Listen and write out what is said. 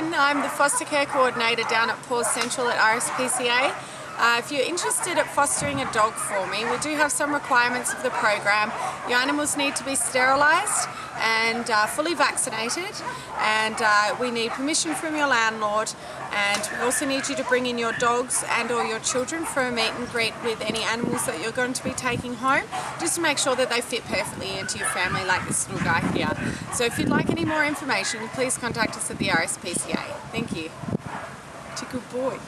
I'm the foster care coordinator down at Paws Central at RSPCA. Uh, if you're interested at fostering a dog for me, we do have some requirements of the program. Your animals need to be sterilised and uh, fully vaccinated and uh, we need permission from your landlord and we also need you to bring in your dogs and or your children for a meet and greet with any animals that you're going to be taking home just to make sure that they fit perfectly into your family like this little guy here. So if you'd like any more information please contact us at the RSPCA. Thank you. It's a good boy.